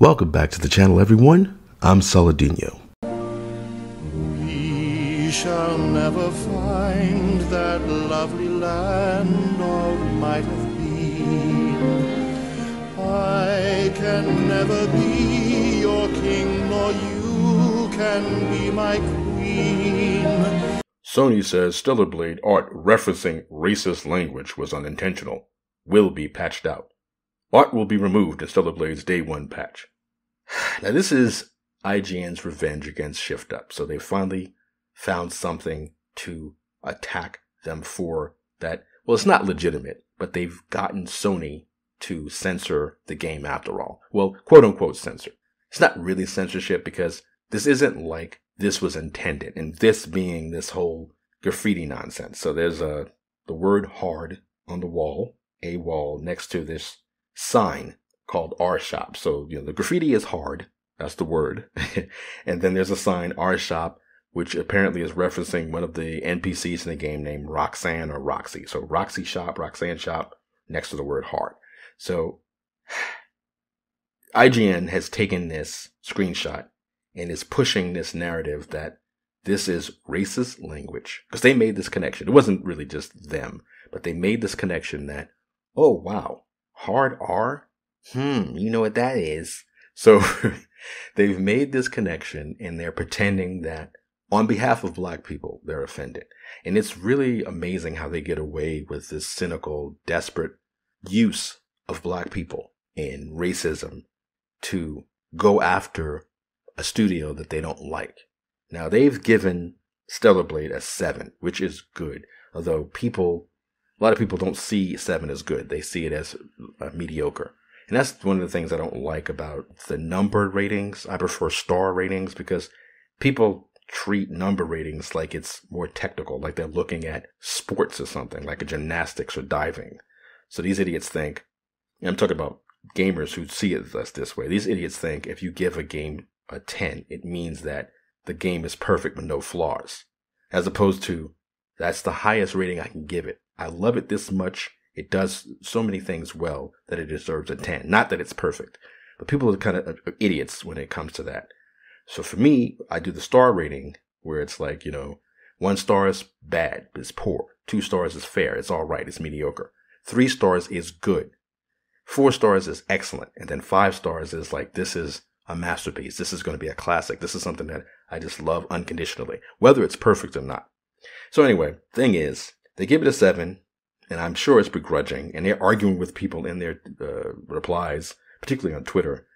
Welcome back to the channel, everyone. I'm Saladinho. We shall never find that lovely land of might have been. I can never be your king, nor you can be my queen. Sony says Stellar Blade art referencing racist language was unintentional, will be patched out. Art will be removed in Stellar Blade's day one patch. Now, this is IGN's revenge against Shift Up. So they finally found something to attack them for that. Well, it's not legitimate, but they've gotten Sony to censor the game after all. Well, quote unquote censor. It's not really censorship because this isn't like this was intended and this being this whole graffiti nonsense. So there's a, the word hard on the wall, a wall next to this sign called R Shop. So, you know, the graffiti is hard. That's the word. and then there's a sign, R Shop, which apparently is referencing one of the NPCs in the game named Roxanne or Roxy. So Roxy Shop, Roxanne Shop, next to the word hard. So IGN has taken this screenshot and is pushing this narrative that this is racist language because they made this connection. It wasn't really just them, but they made this connection that, oh wow, hard R? Hmm, you know what that is. So they've made this connection and they're pretending that on behalf of black people, they're offended. And it's really amazing how they get away with this cynical, desperate use of black people and racism to go after a studio that they don't like. Now they've given Stellar Blade a seven, which is good. Although people, a lot of people don't see seven as good. They see it as uh, mediocre. And that's one of the things I don't like about the numbered ratings. I prefer star ratings because people treat number ratings like it's more technical, like they're looking at sports or something, like a gymnastics or diving. So these idiots think, I'm talking about gamers who see it this, this way. These idiots think if you give a game a 10, it means that the game is perfect with no flaws. As opposed to, that's the highest rating I can give it. I love it this much. It does so many things well that it deserves a 10. Not that it's perfect, but people are kind of uh, idiots when it comes to that. So for me, I do the star rating where it's like, you know, one star is bad, it's poor. Two stars is fair, it's all right, it's mediocre. Three stars is good. Four stars is excellent. And then five stars is like, this is a masterpiece. This is going to be a classic. This is something that I just love unconditionally, whether it's perfect or not. So anyway, thing is, they give it a seven, and I'm sure it's begrudging, and they're arguing with people in their uh, replies, particularly on Twitter,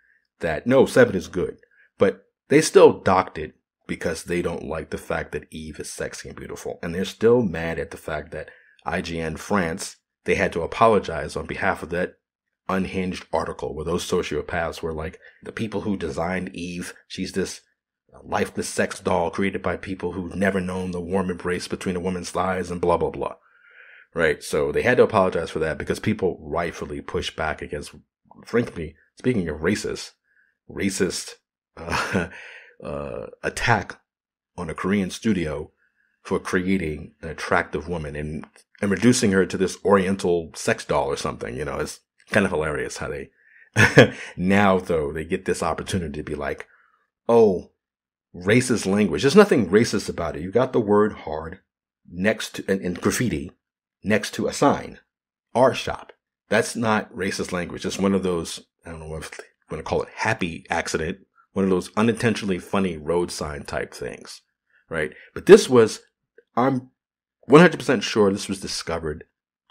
that no, seven is good. But they still docked it because they don't like the fact that Eve is sexy and beautiful. And they're still mad at the fact that IGN France, they had to apologize on behalf of that unhinged article where those sociopaths were like the people who designed Eve. She's this lifeless sex doll created by people who've never known the warm embrace between a woman's thighs and blah, blah, blah. Right. So they had to apologize for that because people rightfully pushed back against, frankly, speaking of racist, racist, uh, uh, attack on a Korean studio for creating an attractive woman and, and reducing her to this oriental sex doll or something. You know, it's kind of hilarious how they now though they get this opportunity to be like, oh, racist language. There's nothing racist about it. You got the word hard next to in, graffiti next to a sign, our shop. That's not racist language. It's one of those I don't know if I'm going to call it happy accident, one of those unintentionally funny road sign type things, right? But this was, I'm 100% sure this was discovered,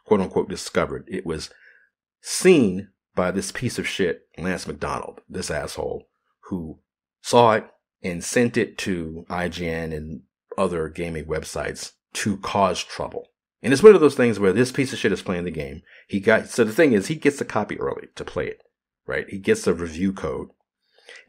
quote unquote discovered. It was seen by this piece of shit, Lance McDonald, this asshole, who saw it and sent it to IGN and other gaming websites to cause trouble. And it's one of those things where this piece of shit is playing the game. He got, so the thing is, he gets the copy early to play it, right? He gets the review code.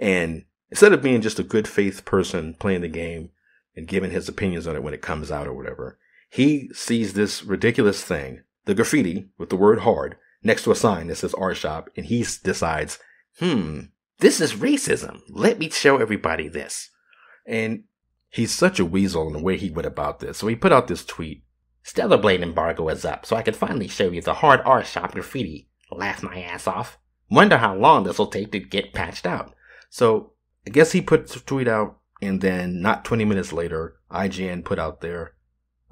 And instead of being just a good faith person playing the game and giving his opinions on it when it comes out or whatever, he sees this ridiculous thing, the graffiti with the word hard, next to a sign that says art shop, and he decides, hmm, this is racism. Let me show everybody this. And he's such a weasel in the way he went about this. So he put out this tweet. Stellar Blade embargo is up, so I could finally show you the hard art shop graffiti. Laugh my ass off. Wonder how long this will take to get patched out. So I guess he put the tweet out, and then not 20 minutes later, IGN put out their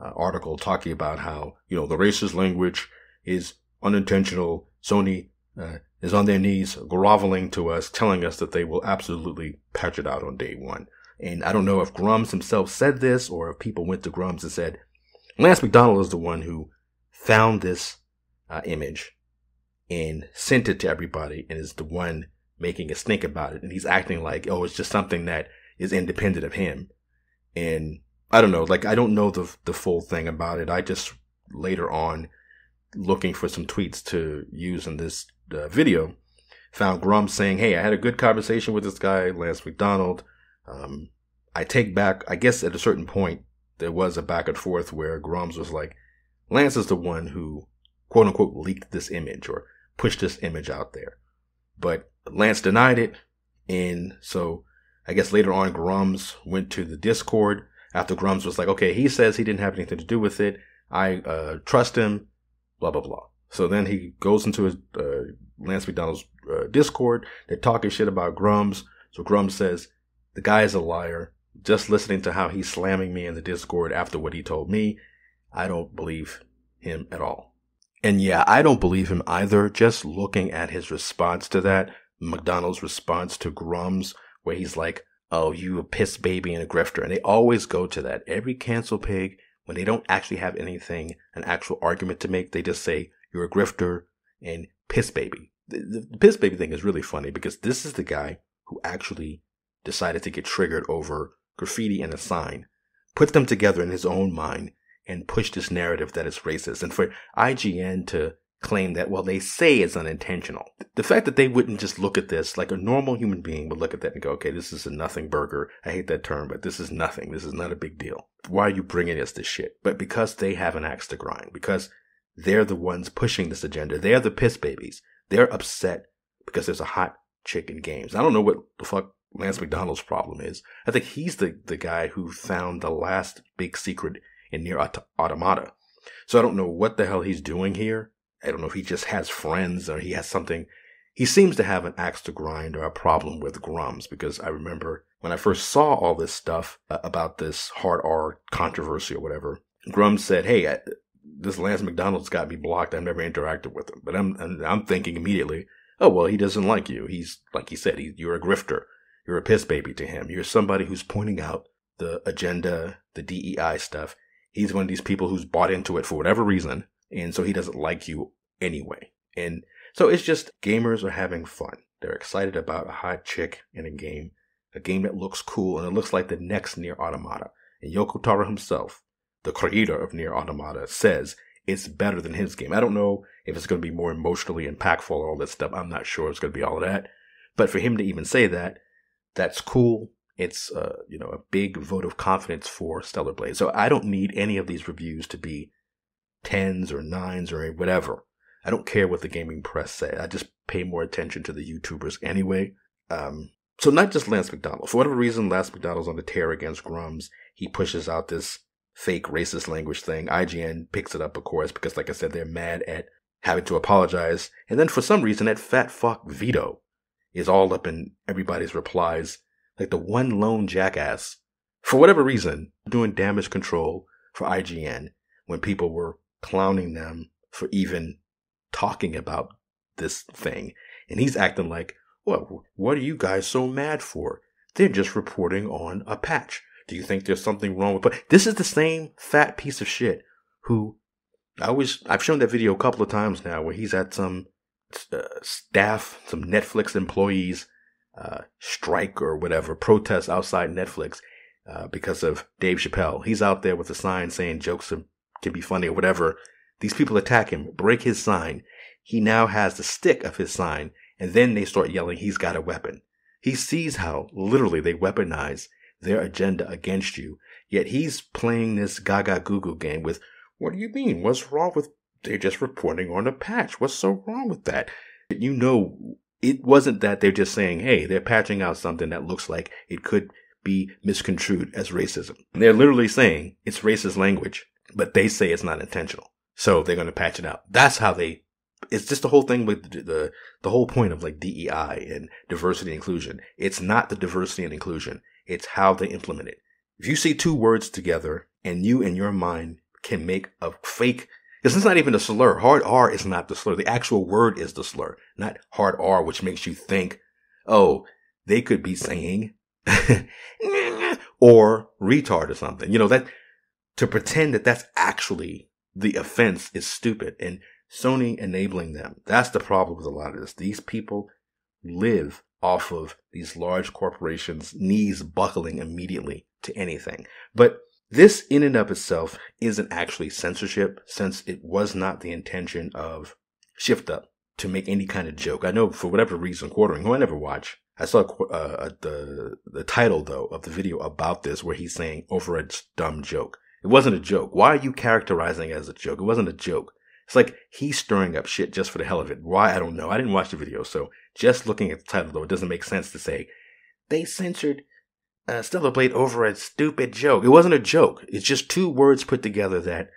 uh, article talking about how you know the racist language is unintentional. Sony uh, is on their knees, groveling to us, telling us that they will absolutely patch it out on day one. And I don't know if Grummz himself said this or if people went to Grummz and said, Lance McDonald is the one who found this uh, image and sent it to everybody and is the one making a stink about it. And he's acting like, oh, it's just something that is independent of him. And I don't know, like, I don't know the, the full thing about it. I just later on, looking for some tweets to use in this uh, video, found Grum saying, hey, I had a good conversation with this guy, Lance McDonald. Um, I take back, I guess at a certain point, there was a back and forth where Grummz was like, Lance is the one who, quote unquote, leaked this image or pushed this image out there. But Lance denied it. And so I guess later on, Grummz went to the Discord after Grummz was like, okay, he says he didn't have anything to do with it. I uh, trust him, blah, blah, blah. So then he goes into his uh, Lance McDonald's uh, Discord. They're talking shit about Grummz. So Grummz says, the guy is a liar. Just listening to how he's slamming me in the Discord after what he told me, I don't believe him at all. And yeah, I don't believe him either. Just looking at his response to that, McDonald's response to Grum's, where he's like, oh, you a piss baby and a grifter. And they always go to that. Every cancel pig, when they don't actually have anything, an actual argument to make, they just say, you're a grifter and piss baby. The, the piss baby thing is really funny because this is the guy who actually decided to get triggered over graffiti and a sign, put them together in his own mind, and push this narrative that it's racist. And for IGN to claim that, well, they say it's unintentional. The fact that they wouldn't just look at this like a normal human being would look at that and go, okay, this is a nothing burger. I hate that term, but this is nothing. This is not a big deal. Why are you bringing us this shit? But because they have an axe to grind, because they're the ones pushing this agenda, they're the piss babies. They're upset because there's a hot chicken games. I don't know what the fuck Lance McDonald's problem is. I think he's the, the guy who found the last big secret in NieR Automata. So I don't know what the hell he's doing here. I don't know if he just has friends or he has something. He seems to have an axe to grind or a problem with Grummz because I remember when I first saw all this stuff uh, about this hard R controversy or whatever, Grummz said, Hey, I, this Lance McDonald's got me blocked. I've never interacted with him. But I'm, I'm thinking immediately, oh, well, he doesn't like you. He's, like he said, he, you're a grifter. You're a piss baby to him. You're somebody who's pointing out the agenda, the DEI stuff. He's one of these people who's bought into it for whatever reason. And so he doesn't like you anyway. And so it's just gamers are having fun. They're excited about a hot chick in a game, a game that looks cool and it looks like the next NieR Automata. And Yoko Taro himself, the creator of NieR Automata, says it's better than his game. I don't know if it's going to be more emotionally impactful or all that stuff. I'm not sure it's going to be all of that. But for him to even say that, that's cool. It's uh, you know a big vote of confidence for Stellar Blade. So I don't need any of these reviews to be tens or nines or whatever. I don't care what the gaming press say. I just pay more attention to the YouTubers anyway. Um, so not just Lance McDonald. For whatever reason, Lance McDonald's on the tear against Grummz. He pushes out this fake racist language thing. IGN picks it up, of course, because like I said, they're mad at having to apologize. And then for some reason, that fat fuck Vito is all up in everybody's replies, like the one lone jackass, for whatever reason, doing damage control for IGN when people were clowning them for even talking about this thing. And he's acting like, well, what are you guys so mad for? They're just reporting on a patch. Do you think there's something wrong with but this is the same fat piece of shit who I always I've shown that video a couple of times now where he's at some uh, staff, some Netflix employees uh, strike or whatever, protest outside Netflix uh, because of Dave Chappelle. He's out there with a sign saying jokes can be funny or whatever. These people attack him, break his sign. He now has the stick of his sign, and then they start yelling, he's got a weapon. He sees how literally they weaponize their agenda against you, yet he's playing this gaga goo goo game with, what do you mean? What's wrong with they're just reporting on a patch. What's so wrong with that? You know, it wasn't that they're just saying, hey, they're patching out something that looks like it could be misconstrued as racism. They're literally saying it's racist language, but they say it's not intentional. So they're going to patch it out. That's how they it's just the whole thing with the, the, the whole point of like DEI and diversity and inclusion. It's not the diversity and inclusion. It's how they implement it. If you see two words together and you in your mind can make a fake, because it's not even a slur. Hard R is not the slur. The actual word is the slur, not hard R, which makes you think, oh, they could be saying or retard or something. You know, that to pretend that that's actually the offense is stupid and Sony enabling them. That's the problem with a lot of this. These people live off of these large corporations' knees buckling immediately to anything. But this in and of itself isn't actually censorship since it was not the intention of Shift Up to make any kind of joke. I know for whatever reason, quartering, who I never watch, I saw uh, the the title though of the video about this where he's saying over a dumb joke. It wasn't a joke. Why are you characterizing it as a joke? It wasn't a joke. It's like he's stirring up shit just for the hell of it. Why? I don't know. I didn't watch the video. So just looking at the title, though, it doesn't make sense to say they censored uh, Stellar Blade over a stupid joke. It wasn't a joke. It's just two words put together that.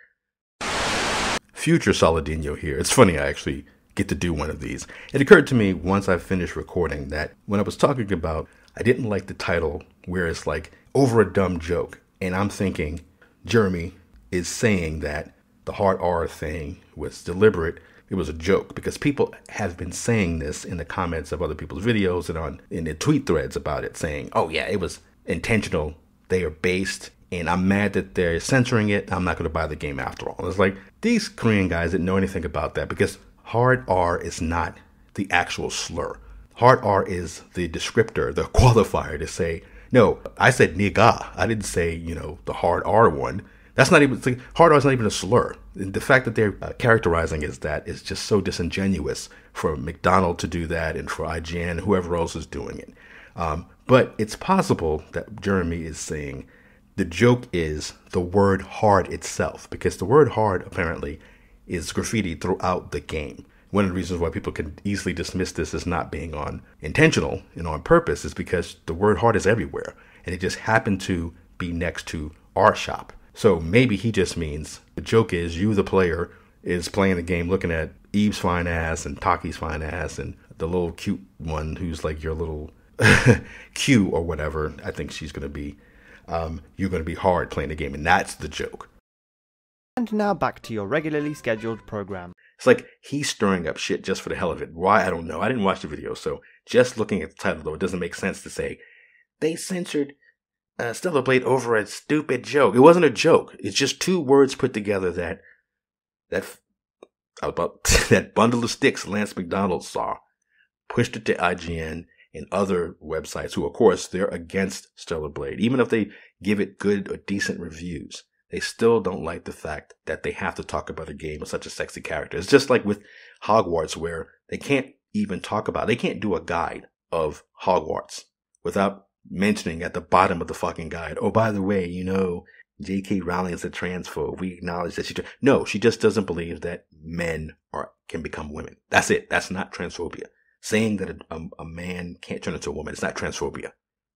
Future Saladinho here. It's funny, I actually get to do one of these. It occurred to me once I finished recording that when I was talking about, I didn't like the title where it's like over a dumb joke. And I'm thinking, Jeremy is saying that the hard R thing was deliberate. It was a joke because people have been saying this in the comments of other people's videos and on in the tweet threads about it, saying, "Oh yeah, it was intentional. They are based, and I'm mad that they're censoring it. I'm not going to buy the game after all." It's like these Korean guys didn't know anything about that because hard R is not the actual slur. Hard R is the descriptor, the qualifier to say, no, I said nigga. I didn't say, you know, the hard R one. That's not even like, hard R is not even a slur. The fact that they're uh, characterizing as that is just so disingenuous for McDonald to do that and for IGN, whoever else is doing it. Um, but it's possible that Jeremy is saying the joke is the word hard itself, because the word hard apparently is graffiti throughout the game. One of the reasons why people can easily dismiss this as not being on intentional and on purpose is because the word hard is everywhere, and it just happened to be next to our shop. So maybe he just means the joke is you, the player, is playing the game looking at Eve's fine ass and Tachy's fine ass and the little cute one who's like your little Q or whatever. I think she's going to be. Um, you're going to be hard playing the game, and that's the joke. And now back to your regularly scheduled program. It's like he's stirring up shit just for the hell of it. Why? I don't know. I didn't watch the video, so just looking at the title, though, it doesn't make sense to say they censored uh, Stellar Blade over a stupid joke. It wasn't a joke. It's just two words put together that that about that bundle of sticks Lance McDonald saw, pushed it to IGN and other websites who, of course, they're against Stellar Blade. Even if they give it good or decent reviews, they still don't like the fact that they have to talk about a game with such a sexy character. It's just like with Hogwarts, where they can't even talk about, they can't do a guide of Hogwarts without mentioning at the bottom of the fucking guide, oh, by the way, you know, J.K. Rowling is a transphobe. We acknowledge that she. No, she just doesn't believe that men are can become women. That's it. That's not transphobia. Saying that a, a, a man can't turn into a woman. It's not transphobia.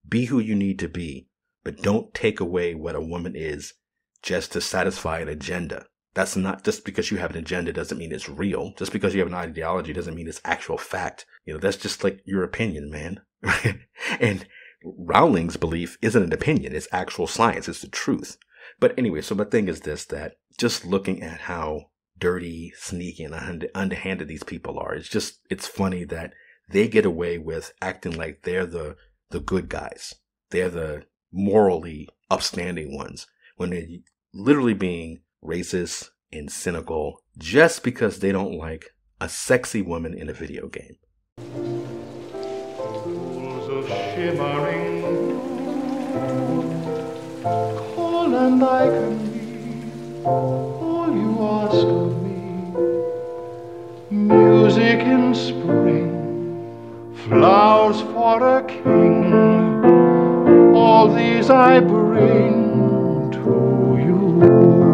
Be who you need to be, but don't take away what a woman is just to satisfy an agenda. That's not just because you have an agenda doesn't mean it's real. Just because you have an ideology doesn't mean it's actual fact. You know, that's just like your opinion, man. and Rowling's belief isn't an opinion, it's actual science, it's the truth. But anyway, so my thing is this that just looking at how dirty, sneaky, and underhanded these people are, it's just, it's funny that they get away with acting like they're the, the good guys. They're the morally upstanding ones when they're literally being racist and cynical just because they don't like a sexy woman in a video game shimmering You ask of me. Music in spring Flowers for a king. All these I bring to you